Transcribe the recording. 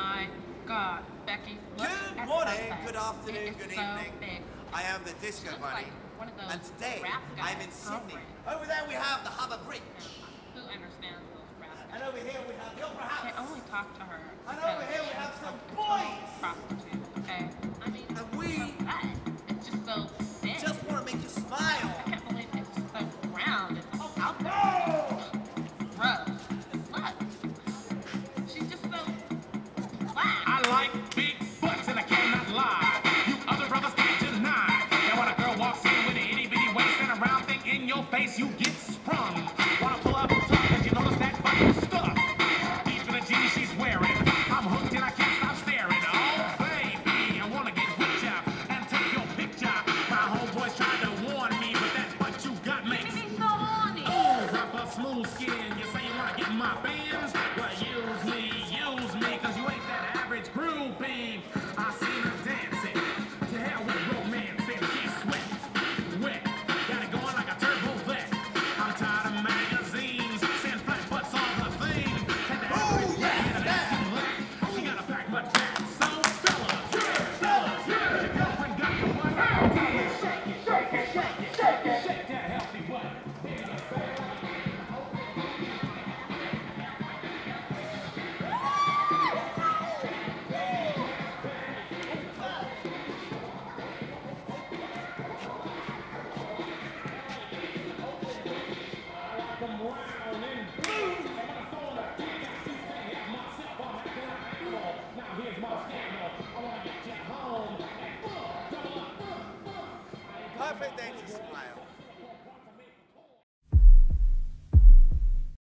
my God, Becky, Good morning, good afternoon, good so evening. big. I am the Disco Bunny. like one of those and today, I'm in Sydney. Over there we have the Harbour Bridge. Who understands those rap And over here we have the Opera House. I only talk to her face, you get sprung. Wanna pull up cause you notice that stuck. Deep in the jeans she's wearing. I'm hooked and I can't stop staring. Oh, baby, I wanna get with up and take your picture. My homeboys tried to warn me, but that's what you got, mate. So oh, rough smooth skin. You say you wanna get my bands? Perfect day to smile.